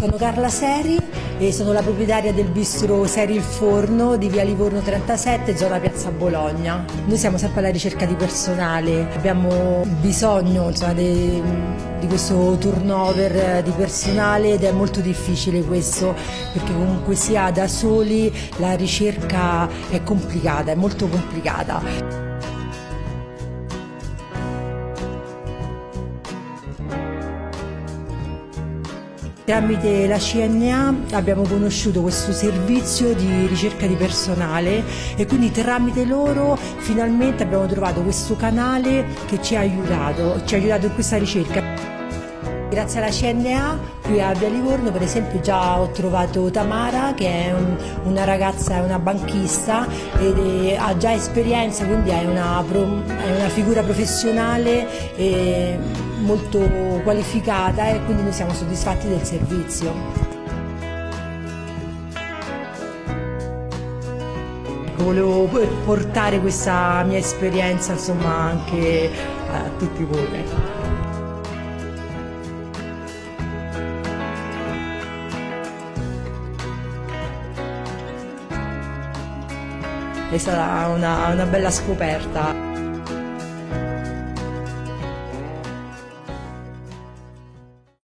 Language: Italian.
Sono Carla Seri e sono la proprietaria del bistro Seri il Forno di Via Livorno 37, zona Piazza Bologna. Noi siamo sempre alla ricerca di personale, abbiamo bisogno insomma, de, di questo turnover di personale ed è molto difficile questo perché comunque sia da soli la ricerca è complicata, è molto complicata. Tramite la CNA abbiamo conosciuto questo servizio di ricerca di personale e quindi tramite loro finalmente abbiamo trovato questo canale che ci ha aiutato, ci ha aiutato in questa ricerca. Grazie alla CNA qui a Via Livorno per esempio già ho trovato Tamara che è un, una ragazza, una banchista e ha già esperienza quindi è una, è una figura professionale. E, molto qualificata e quindi noi siamo soddisfatti del servizio. Volevo portare questa mia esperienza insomma anche a tutti voi. È stata una, una bella scoperta.